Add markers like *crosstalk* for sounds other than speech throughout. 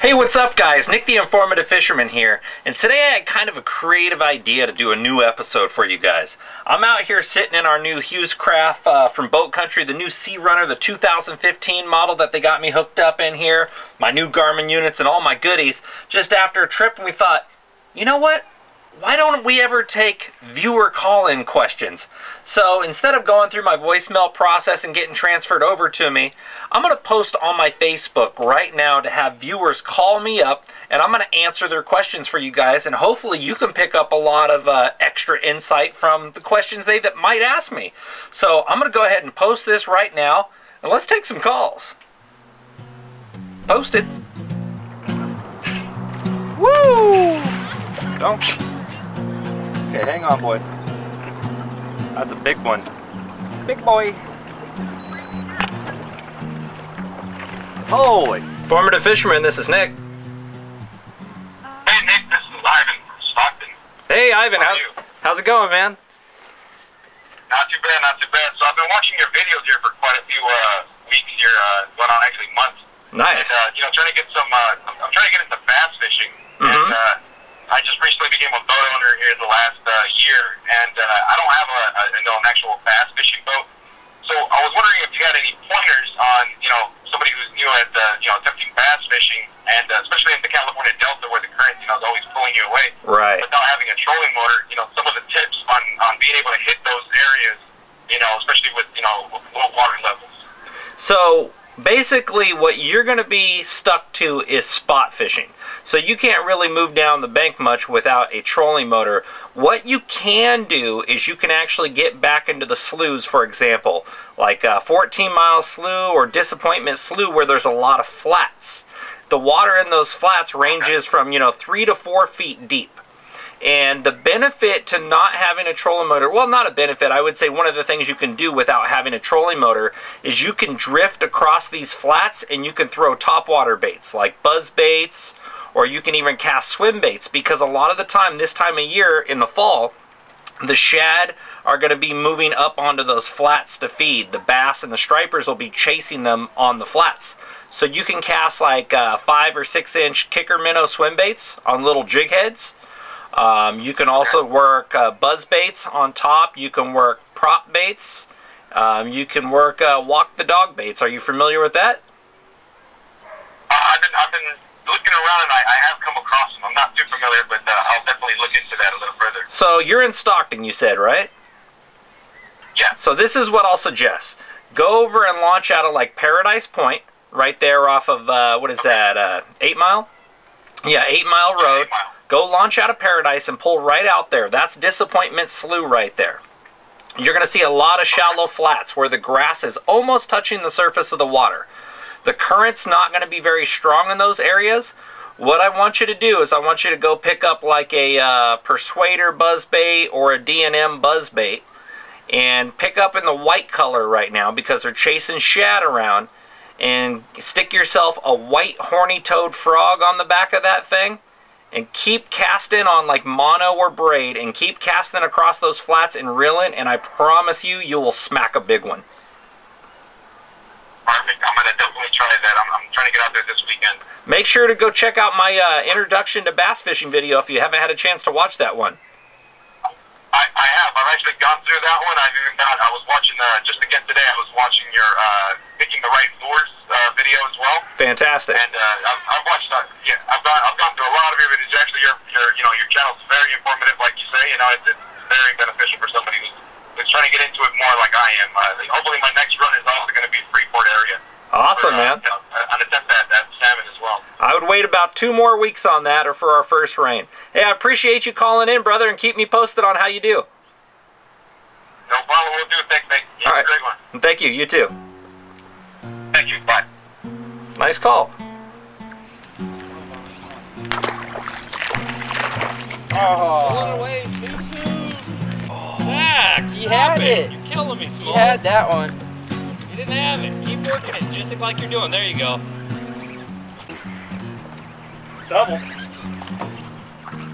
Hey, what's up guys? Nick the Informative Fisherman here, and today I had kind of a creative idea to do a new episode for you guys. I'm out here sitting in our new Hewes Craft uh, from Boat Country, the new Sea Runner, the 2015 model that they got me hooked up in here, my new Garmin units and all my goodies, just after a trip and we thought, you know what? Why don't we ever take viewer call-in questions? So instead of going through my voicemail process and getting transferred over to me, I'm going to post on my Facebook right now to have viewers call me up and I'm going to answer their questions for you guys and hopefully you can pick up a lot of uh, extra insight from the questions they that might ask me. So I'm going to go ahead and post this right now and let's take some calls. Posted. Woo! Don't Okay, hang on, boy. That's a big one. Big boy. Holy. Formative fisherman, this is Nick. Hey, Nick, this is Ivan from Stockton. Hey, Ivan. How How, you? how's it going, man? Not too bad, not too bad. So I've been watching your videos here for quite a few uh, weeks here, uh, going on actually months. Nice. And, uh, you know, trying to get some, uh, I'm, I'm trying to get into bass fishing. Mhm. And uh, I just recently became a boat owner here in the last uh, year, and uh, I don't have a, a, you know, an actual bass fishing boat. So I was wondering if you had any pointers on, you know, somebody who's new at, uh, you know, attempting bass fishing, and uh, especially in the California Delta where the current, you know, is always pulling you away. Right. Without having a trolling motor, you know, some of the tips on, on being able to hit those areas, you know, especially with, you know, with low water levels. So basically, what you're going to be stuck to is spot fishing. So you can't really move down the bank much without a trolling motor. What you can do is you can actually get back into the sloughs, for example, like uh, 14 Mile Slough or Disappointment Slough, where there's a lot of flats. The water in those flats ranges from you know three to four feet deep. And the benefit to not having a trolling motor, well, not a benefit, I would say one of the things you can do without having a trolling motor is you can drift across these flats and you can throw topwater baits like buzz baits or you can even cast swim baits because a lot of the time, this time of year in the fall, the shad are going to be moving up onto those flats to feed. The bass and the stripers will be chasing them on the flats. So you can cast like uh, five or six inch kicker minnow swim baits on little jig heads. Um, you can also work uh, buzz baits on top. You can work prop baits. Um, you can work uh, walk the dog baits. Are you familiar with that? Uh, I've been I've been looking around and I, I have come across them. I'm not too familiar, but uh, I'll definitely look into that a little further. So you're in Stockton, you said, right? Yeah. So this is what I'll suggest. Go over and launch out of like Paradise Point, right there off of uh, what is that? Uh, eight Mile. Yeah, Eight Mile Road. Eight Mile. Go launch out of Paradise and pull right out there. That's Disappointment Slough right there. You're going to see a lot of shallow flats where the grass is almost touching the surface of the water. The current's not going to be very strong in those areas. What I want you to do is I want you to go pick up like a uh, Persuader buzzbait or a D&M buzzbait and pick up in the white color right now because they're chasing shad around and stick yourself a white horny toad frog on the back of that thing and keep casting on like mono or braid and keep casting across those flats and reeling and I promise you you will smack a big one. Perfect. I'm gonna definitely try that. I'm, I'm trying to get out there this weekend. Make sure to go check out my uh, introduction to bass fishing video if you haven't had a chance to watch that one. I, I have. I've actually gone through that one. I've even got. I was watching uh, just again today. I was watching your uh, picking the right lures uh, video as well. Fantastic. And uh, I've, I've watched. Uh, yeah, I've gone. I've gone through a lot of your videos. Actually, your your you know your channel's very informative, like you say. You know, it's, it's very beneficial for somebody who's, who's trying to get into it more, like I am. Uh, hopefully, my next run is also going to be Freeport area. Awesome, for, man. uh, You know, an attempt at, at salmon as well. I would wait about two more weeks on that or for our first rain. Hey, I appreciate you calling in, brother, and keep me posted on how you do. No problem. We'll do. Thanks, mate. You All have a great one. Thank you. You too. Thank you. Bye. Nice call. Oh, away too soon. Zach, He had it. it. You're killing me, He Smalls. had that one. You didn't have it. Keep working it, just like you're doing. There you go. double.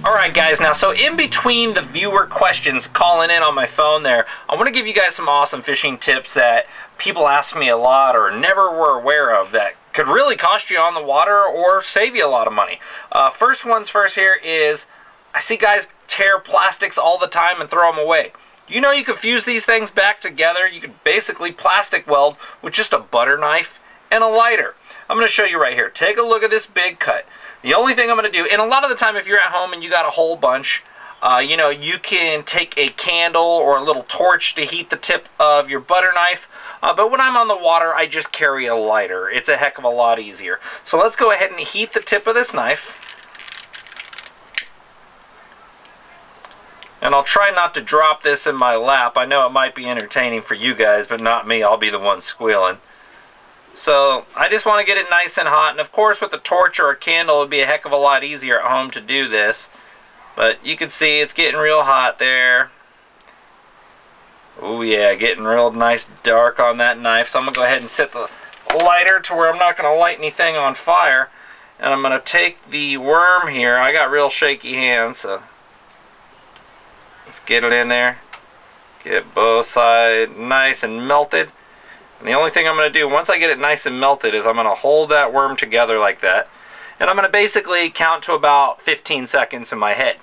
All right, guys. Now, so in between the viewer questions calling in on my phone there, I want to give you guys some awesome fishing tips that people ask me a lot or never were aware of that could really cost you on the water or save you a lot of money. Uh, first ones first here is I see guys tear plastics all the time and throw them away. You know you could fuse these things back together. You could basically plastic weld with just a butter knife and a lighter. I'm going to show you right here. Take a look at this big cut. The only thing I'm going to do, and a lot of the time if you're at home and you got a whole bunch, uh, you know, you can take a candle or a little torch to heat the tip of your butter knife. Uh, but when I'm on the water, I just carry a lighter. It's a heck of a lot easier. So let's go ahead and heat the tip of this knife. And I'll try not to drop this in my lap. I know it might be entertaining for you guys, but not me. I'll be the one squealing. So I just want to get it nice and hot. And of course with a torch or a candle, it would be a heck of a lot easier at home to do this. But you can see it's getting real hot there. Oh yeah, getting real nice dark on that knife. So I'm going to go ahead and set the lighter to where I'm not going to light anything on fire. And I'm going to take the worm here. I got real shaky hands, so let's get it in there. Get both sides nice and melted. And the only thing I'm going to do once I get it nice and melted is I'm going to hold that worm together like that. And I'm going to basically count to about 15 seconds in my head.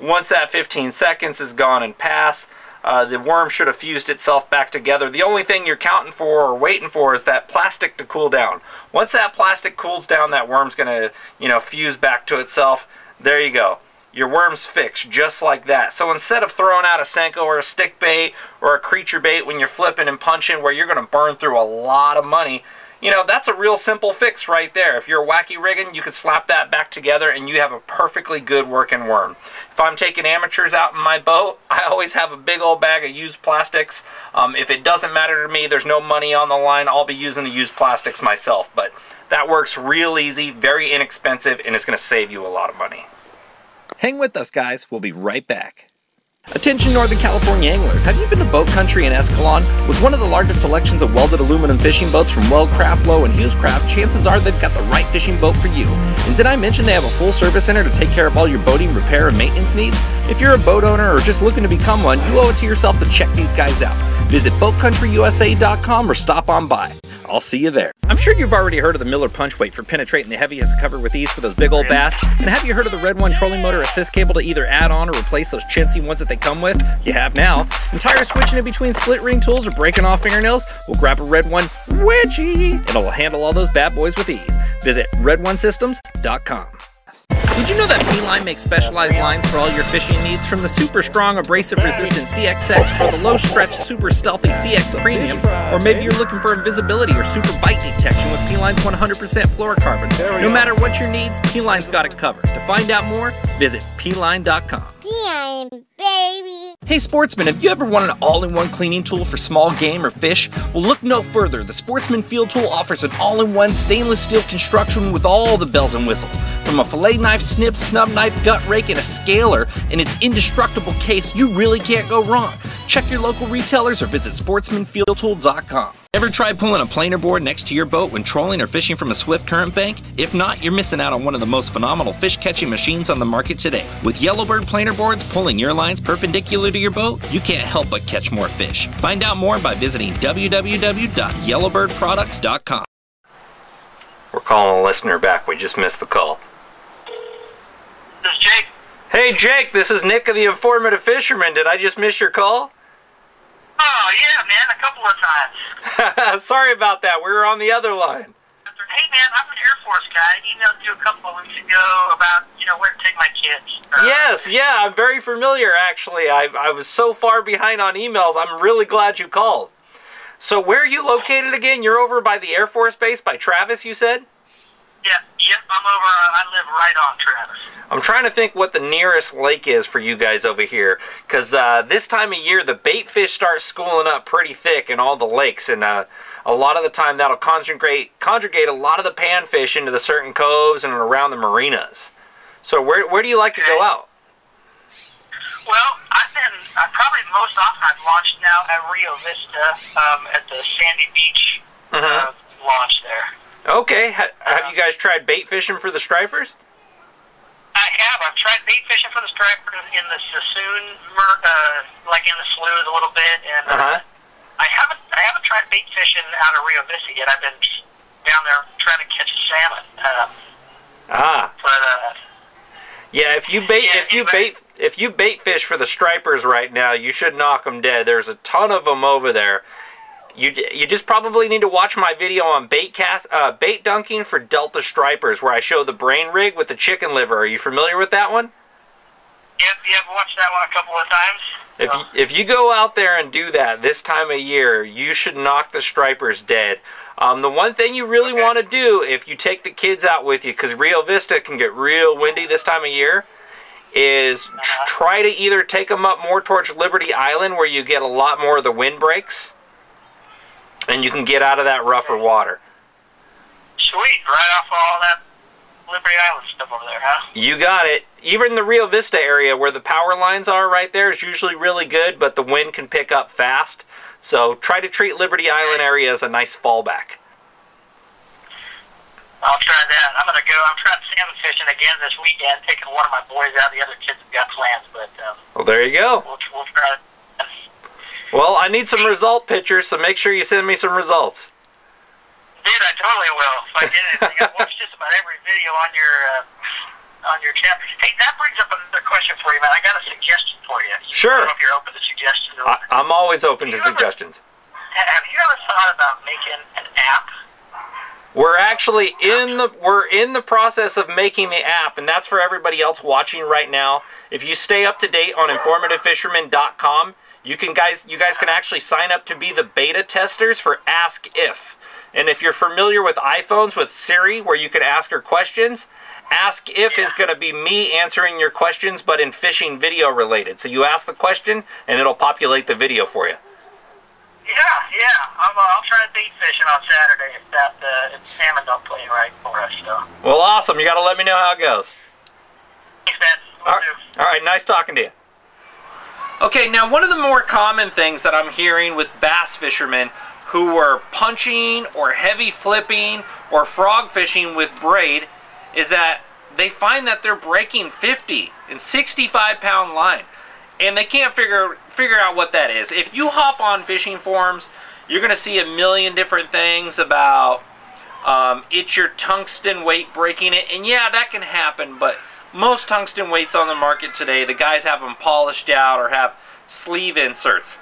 Once that 15 seconds is gone and passed, uh, the worm should have fused itself back together. The only thing you're counting for or waiting for is that plastic to cool down. Once that plastic cools down, that worm's going to, you know, fuse back to itself. There you go. Your worm's fixed just like that. So instead of throwing out a Senko or a stick bait or a creature bait when you're flipping and punching where you're going to burn through a lot of money, you know, that's a real simple fix right there. If you're a wacky rigging, you could slap that back together and you have a perfectly good working worm. If I'm taking amateurs out in my boat, *laughs* I always have a big old bag of used plastics. Um, if it doesn't matter to me, there's no money on the line, I'll be using the used plastics myself. But that works real easy, very inexpensive, and it's going to save you a lot of money. Hang with us, guys. We'll be right back. Attention Northern California anglers, have you been to Boat Country in Escalon? With one of the largest selections of welded aluminum fishing boats from Weldcraft, Lowe, and Hewescraft, chances are they've got the right fishing boat for you. And did I mention they have a full service center to take care of all your boating, repair, and maintenance needs? If you're a boat owner or just looking to become one, you owe it to yourself to check these guys out. Visit BoatCountryUSA.com or stop on by. I'll see you there. I'm sure you've already heard of the Miller punch weight for penetrating the heaviest cover with ease for those big old bass. And have you heard of the Red One trolling motor assist cable to either add on or replace those chintzy ones that they come with? You have now. And tired of switching in between split ring tools or breaking off fingernails? We'll grab a Red One wedgie. And it'll handle all those bad boys with ease. Visit RedOneSystems.com. Did you know that P-Line makes specialized lines for all your fishing needs from the super strong abrasive resistant CXX or the low stretch super stealthy CX Premium? Or maybe you're looking for invisibility or super bite detection with P-Line's 100% fluorocarbon. No matter what your needs, P-Line's got it covered. To find out more, visit P-Line.com. Baby. Hey Sportsman, have you ever wanted an all-in-one cleaning tool for small game or fish? Well look no further. The Sportsman Field Tool offers an all-in-one stainless steel construction with all the bells and whistles. From a fillet knife, snip, snub knife, gut rake, and a scaler in its indestructible case, you really can't go wrong. Check your local retailers or visit sportsmanfieldtool.com. Ever tried pulling a planer board next to your boat when trolling or fishing from a swift current bank? If not, you're missing out on one of the most phenomenal fish catching machines on the market today. With Yellowbird planer boards pulling your lines perpendicular to your boat, you can't help but catch more fish. Find out more by visiting www.yellowbirdproducts.com. We're calling a listener back. We just missed the call. This is Jake. Hey Jake, this is Nick of the Informative Fisherman. Did I just miss your call? Yeah, man, a couple of times. *laughs* Sorry about that. We were on the other line. Hey, man, I'm an Air Force guy. I emailed you a couple of weeks ago about, you know, where to take my kids. Uh, Yes, yeah, I'm very familiar actually. I, I was so far behind on emails. I'm really glad you called. So where are you located again? You're over by the Air Force Base by Travis, you said? Yeah, yep, I'm over, uh, I live right on Travis. I'm trying to think what the nearest lake is for you guys over here, because uh, this time of year the bait fish start schooling up pretty thick in all the lakes, and uh, a lot of the time that'll conjugate conjugate a lot of the panfish into the certain coves and around the marinas. So where where do you like to go out? Well, I've been, I probably most often I've launched now at Rio Vista um, at the Sandy Beach uh, Mhm. launch there. Okay, ha- have you guys tried bait fishing for the stripers? I have. I've tried bait fishing for the striper in the Suisun, uh, like in the sloughs a little bit, and uh, Uh huh. I haven't I haven't tried bait fishing out of Rio Vista yet. I've been down there trying to catch salmon. Um, Ah, but uh, yeah. If you bait, Yeah, if you anybody- bait, if you bait fish for the stripers right now, you should knock them dead. There's a ton of them over there. You you just probably need to watch my video on bait cast, uh, bait dunking for Delta stripers, where I show the brain rig with the chicken liver. Are you familiar with that one? yep, yep, watched that one a couple of times. If So, you, if you go out there and do that this time of year, you should knock the stripers dead. Um, the one thing you really Okay. want to do if you take the kids out with you, because Rio Vista can get real windy this time of year, is tr- Uh-huh. try to either take them up more towards Liberty Island where you get a lot more of the wind breaks, and you can get out of that rougher water. sweet, right off all that Liberty Island stuff over there, huh? You got it. Even the Rio Vista area where the power lines are right there is usually really good, but the wind can pick up fast. So try to treat Liberty Island area as a nice fallback. I'll try that. I'm gonna go. I'm trying salmon fishing again this weekend, taking one of my boys out. The other kids have got plans, but um, Well, there you go. we'll we'll try. Well, I need some result pictures, so make sure you send me some results. Dude, I totally will. If I get anything, I watch just about every video on your uh, on your channel. Hey, that brings up another question for you, man. I got a suggestion for you. Sure. I don't know if you're open to suggestions. I, I'm always open to suggestions. Have you ever thought about making an app? We're actually in the we're in the process of making the app, and that's for everybody else watching right now. If you stay up to date on informativefisherman.com, you can guys you guys can actually sign up to be the beta testers for Ask If. And if you're familiar with iPhones with Siri, where you can ask her questions, Ask If is going to be me answering your questions, but in fishing video related. So you ask the question, and it'll populate the video for you. Yeah, yeah. I'm, uh, I'll try bait fishing on Saturday if that uh, if salmon don't play right for us. So Well, awesome. You got to let me know how it goes. thanks, man. All right. All right. nice talking to you. Okay, now one of the more common things that I'm hearing with bass fishermen who are punching or heavy flipping or frog fishing with braid is that they find that they're breaking 50 and 65 pound line and they can't figure figure out what that is. If you hop on fishing forums, you're going to see a million different things about um, it's your tungsten weight breaking it, and yeah, that can happen. But most tungsten weights on the market today, the guys have them polished out or have sleeve inserts.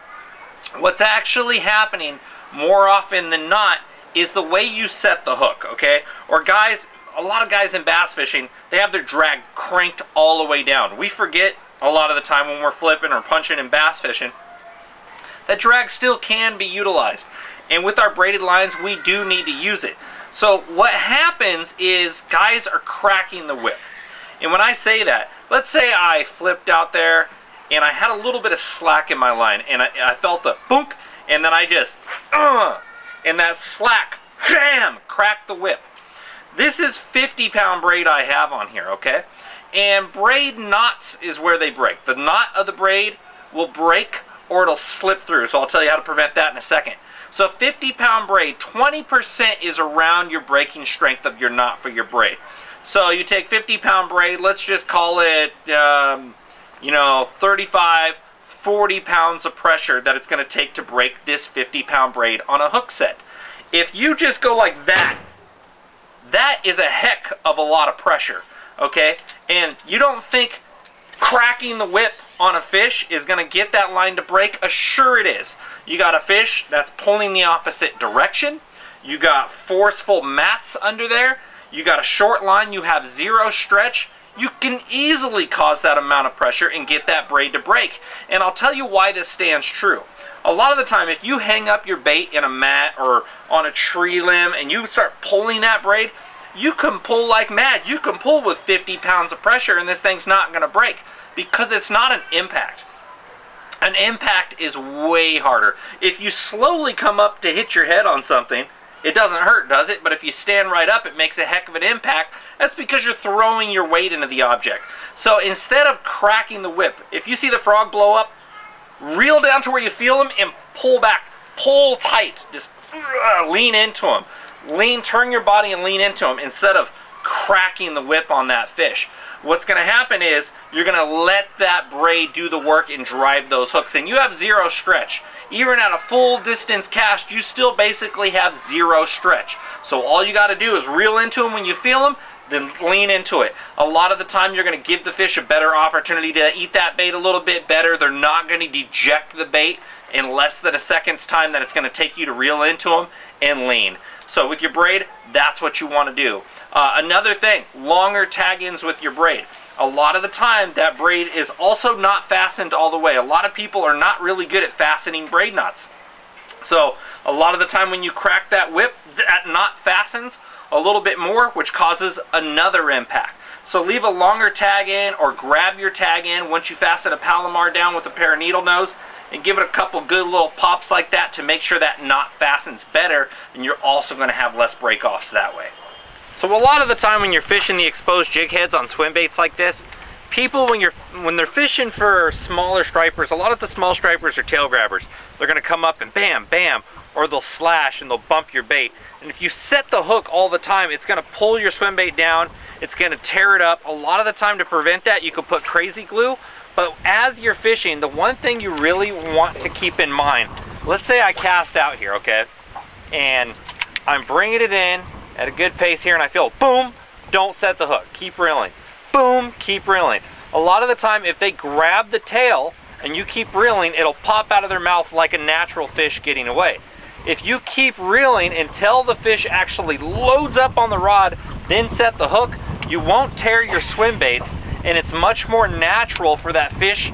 What's actually happening more often than not is the way you set the hook, okay? Or guys, a lot of guys in bass fishing, they have their drag cranked all the way down. We forget a lot of the time when we're flipping or punching in bass fishing that drag still can be utilized. And with our braided lines, we do need to use it. So what happens is guys are cracking the whip. And when I say that, let's say I flipped out there and I had a little bit of slack in my line and I, I felt the boonk and then I just, uh, and that slack, bam, cracked the whip. This is 50 pound braid I have on here, okay? And braid knots is where they break. The knot of the braid will break or it'll slip through. So I'll tell you how to prevent that in a second. So 50 pound braid, 20% is around your breaking strength of your knot for your braid. So you take 50 pound braid, let's just call it, um, you know, 35, 40 pounds of pressure that it's going to take to break this 50 pound braid on a hook set. If you just go like that, that is a heck of a lot of pressure, okay? And you don't think cracking the whip on a fish is going to get that line to break? Uh, sure it is. You got a fish that's pulling the opposite direction. You got forceful mats under there. You got a short line. You have zero stretch. You can easily cause that amount of pressure and get that braid to break. And I'll tell you why this stands true. A lot of the time, if you hang up your bait in a mat or on a tree limb and you start pulling that braid, you can pull like mad. You can pull with 50 pounds of pressure and this thing's not going to break because it's not an impact. An impact is way harder. If you slowly come up to hit your head on something, it doesn't hurt, does it? But if you stand right up, it makes a heck of an impact. That's because you're throwing your weight into the object. So instead of cracking the whip, if you see the frog blow up, reel down to where you feel him and pull back. Pull tight. Just uh, lean into him. Lean, turn your body and lean into him instead of cracking the whip on that fish. What's going to happen is you're going to let that braid do the work and drive those hooks in. You have zero stretch. Even at a full distance cast, you still basically have zero stretch. So all you got to do is reel into them when you feel them, then lean into it. A lot of the time you're going to give the fish a better opportunity to eat that bait a little bit better. They're not going to deject the bait in less than a second's time that it's going to take you to reel into them and lean. So with your braid, that's what you want to do. Uh, another thing, longer tag-ins with your braid. A lot of the time, that braid is also not fastened all the way. A lot of people are not really good at fastening braid knots. So a lot of the time when you crack that whip, that knot fastens a little bit more, which causes another impact. So leave a longer tag in or grab your tag in once you fasten a Palomar down with a pair of needle nose and give it a couple good little pops like that to make sure that knot fastens better and you're also going to have less break-offs that way. So a lot of the time when you're fishing the exposed jig heads on swim baits like this, people when you're when they're fishing for smaller stripers, a lot of the small stripers are tail grabbers. They're gonna come up and bam, bam, or they'll slash and they'll bump your bait. And if you set the hook all the time, it's gonna pull your swim bait down, it's gonna tear it up. A lot of the time to prevent that, you could put crazy glue, but as you're fishing, the one thing you really want to keep in mind, let's say I cast out here, okay? And I'm bringing it in at a good pace here and I feel boom, don't set the hook, keep reeling. Boom, keep reeling. A lot of the time, if they grab the tail and you keep reeling, it'll pop out of their mouth like a natural fish getting away. If you keep reeling until the fish actually loads up on the rod, then set the hook, you won't tear your swim baits and it's much more natural for that fish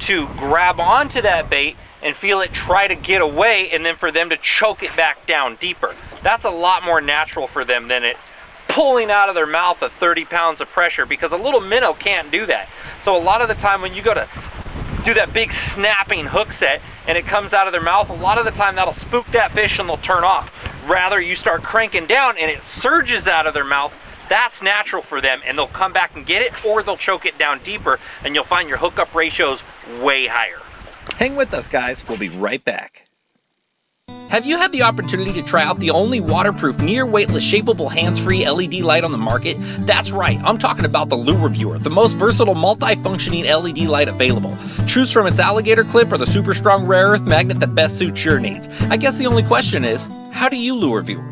to grab onto that bait and feel it try to get away and then for them to choke it back down deeper. That's a lot more natural for them than it pulling out of their mouth at 30 pounds of pressure because a little minnow can't do that. So a lot of the time when you go to do that big snapping hook set and it comes out of their mouth, a lot of the time that'll spook that fish and they'll turn off. Rather you start cranking down and it surges out of their mouth, that's natural for them and they'll come back and get it or they'll choke it down deeper and you'll find your hookup ratios way higher. Hang with us guys, we'll be right back. Have you had the opportunity to try out the only waterproof, near weightless, shapeable, hands free LED light on the market? That's right, I'm talking about the Lure Viewer, the most versatile, multi-functioning LED light available. Choose from its alligator clip or the super strong rare earth magnet that best suits your needs. I guess the only question is, how do you lure viewer?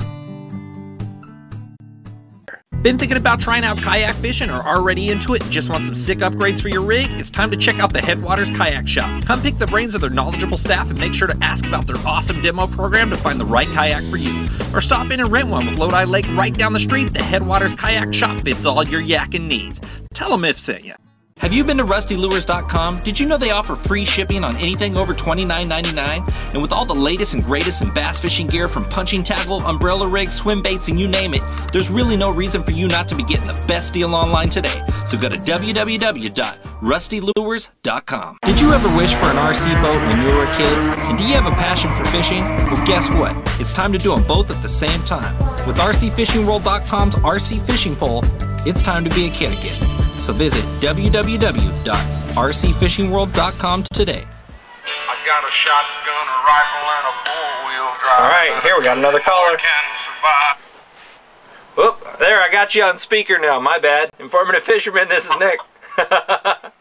Been thinking about trying out kayak fishing or already into it just want some sick upgrades for your rig? It's time to check out the Headwaters Kayak Shop. Come pick the brains of their knowledgeable staff and make sure to ask about their awesome demo program to find the right kayak for you. Or stop in and rent one with Lodi Lake right down the street. The Headwaters Kayak Shop fits all your yakking needs. Tell them if sent you. Have you been to rustylures.com? Did you know they offer free shipping on anything over $29.99? And with all the latest and greatest in bass fishing gear from punching tackle, umbrella rigs, swim baits, and you name it, there's really no reason for you not to be getting the best deal online today. So go to www.rustylures.com. Did you ever wish for an RC boat when you were a kid? And do you have a passion for fishing? Well, guess what? It's time to do them both at the same time. With RCFishingWorld.com's RC Fishing Pole, it's time to be a kid again. So visit www.rcfishingworld.com today. I got a shotgun, a rifle, and a four-wheel drive. All right, here we got another caller. Can survive. Whoop, there, I got you on speaker now. My bad. Informative fisherman, this is Nick. *laughs*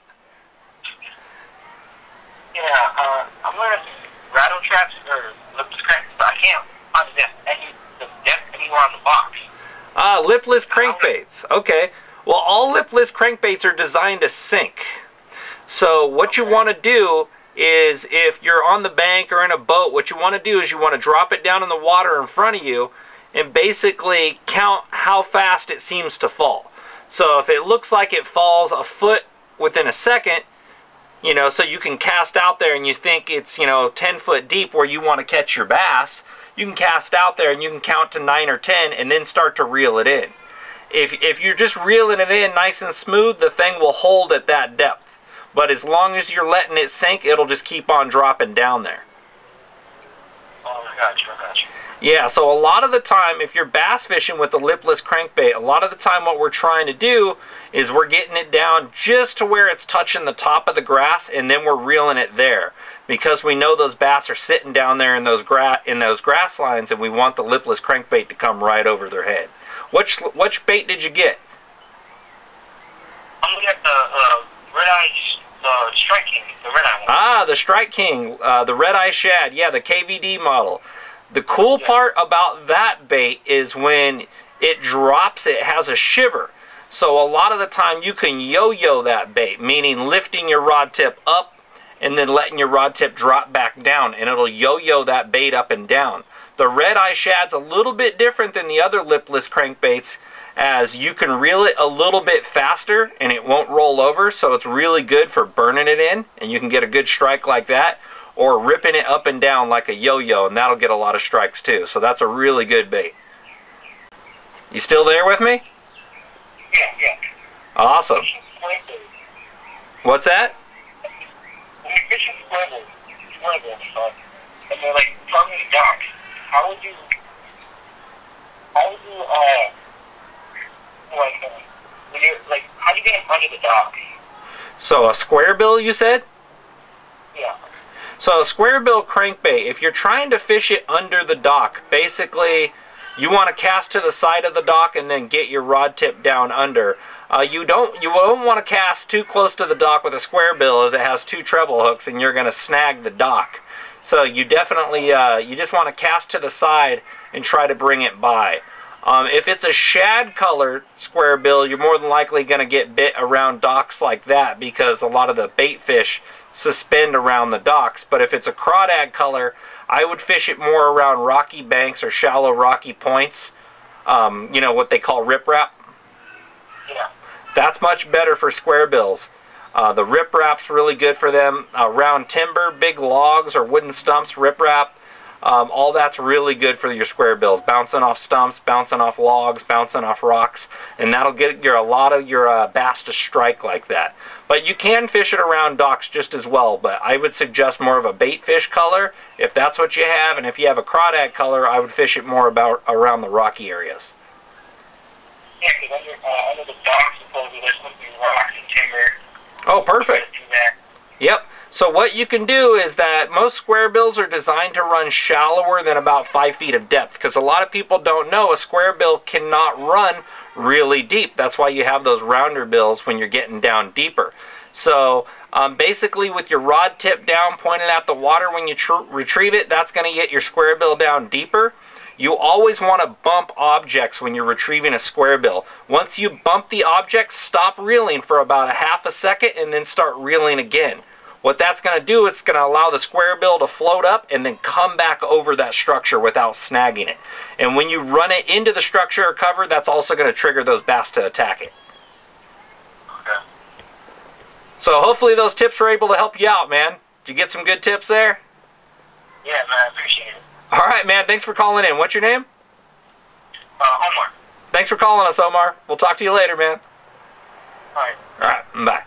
Yeah, uh, I'm learning rattle traps or lipless cranks, but I can't understand any the depth anywhere on the box. Ah, lipless crankbaits. Okay. Well, all lipless crankbaits are designed to sink. So what you want to do is if you're on the bank or in a boat, what you want to do is you want to drop it down in the water in front of you and basically count how fast it seems to fall. So if it looks like it falls a foot within a second, you know, so you can cast out there and you think it's, you know, 10 foot deep where you want to catch your bass, you can cast out there and you can count to 9 or 10 and then start to reel it in. If, if you're just reeling it in nice and smooth, the thing will hold at that depth. But as long as you're letting it sink, it'll just keep on dropping down there. Oh, I got you, I got you. Yeah, so a lot of the time, if you're bass fishing with a lipless crankbait, a lot of the time what we're trying to do is we're getting it down just to where it's touching the top of the grass, and then we're reeling it there. Because we know those bass are sitting down there in those, gra in those grass lines, and we want the lipless crankbait to come right over their head. Which which bait did you get? I'm looking at the uh, red eye, the Strike King, the red eye one. Ah, the Strike King, uh, the Red Eye Shad. Yeah, the KVD model. The cool part about that bait is when it drops, it has a shiver. So a lot of the time you can yo-yo that bait, meaning lifting your rod tip up and then letting your rod tip drop back down, and it'll yo-yo that bait up and down. The Red Eye Shad's a little bit different than the other lipless crankbaits as you can reel it a little bit faster and it won't roll over so it's really good for burning it in and you can get a good strike like that or ripping it up and down like a yo-yo and that'll get a lot of strikes too so that's a really good bait you still there with me Yeah, yeah. awesome Fishing square bait. what's that When you're fishing square bait, so, uh, and they're like from the how would you, how would you, uh, like, uh, when you're, like, how do you get under the dock? so a square bill you said Yeah. So a square bill crankbait, if you're trying to fish it under the dock, basically you want to cast to the side of the dock and then get your rod tip down under. Uh, you don't you won't want to cast too close to the dock with a square bill as it has two treble hooks and you're going to snag the dock. So you definitely uh, you just want to cast to the side and try to bring it by. Um, if it's a shad color square bill, you're more than likely going to get bit around docks like that because a lot of the bait fish suspend around the docks. But if it's a crawdad color, I would fish it more around rocky banks or shallow rocky points. Um, you know what they call riprap. Yeah. That's much better for square bills. Uh, the riprap's really good for them. Round timber, big logs or wooden stumps, riprap. Um, all that's really good for your square bills. Bouncing off stumps, bouncing off logs, bouncing off rocks, and that'll get your a lot of your uh, bass to strike like that. But you can fish it around docks just as well. But I would suggest more of a bait fish color if that's what you have, and if you have a crawdad color, I would fish it more about around the rocky areas. Yeah, because under, uh, under the dock, supposedly there's supposed to be rocks and timber. Oh, perfect. Yep. So what you can do is that most square bills are designed to run shallower than about five feet of depth because a lot of people don't know a square bill cannot run really deep. That's why you have those rounder bills when you're getting down deeper. So um, basically with your rod tip down pointed at the water when you tr- retrieve it, that's going to get your square bill down deeper. You always want to bump objects when you're retrieving a square bill. Once you bump the object, stop reeling for about a half a second and then start reeling again. What that's going to do is it's going to allow the square bill to float up and then come back over that structure without snagging it. And when you run it into the structure or cover, that's also going to trigger those bass to attack it. Okay. So hopefully those tips were able to help you out, man. Did you get some good tips there? Yeah, man, I appreciate it. All right, man. Thanks for calling in. What's your name? Uh, Omar. Thanks for calling us, Omar. We'll talk to you later, man. Alright. All right, bye.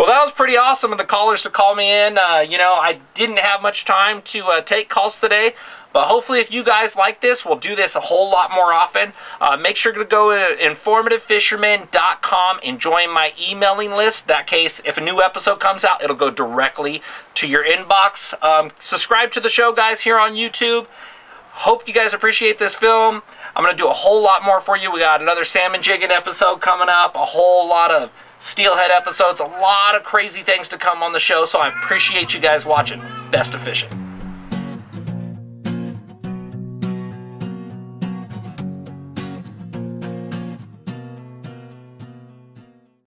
Well, that was pretty awesome of the callers to call me in. Uh, you know, I didn't have much time to uh, take calls today, but hopefully, if you guys like this, we'll do this a whole lot more often. Uh, make sure to go to informativefisherman.com and join my emailing list. That case, if a new episode comes out, it'll go directly to your inbox. Um, subscribe to the show, guys, here on YouTube. Hope you guys appreciate this film. I'm going to do a whole lot more for you. We got another salmon jigging episode coming up, a whole lot of steelhead episodes, a lot of crazy things to come on the show. So I appreciate you guys watching. Best of fishing.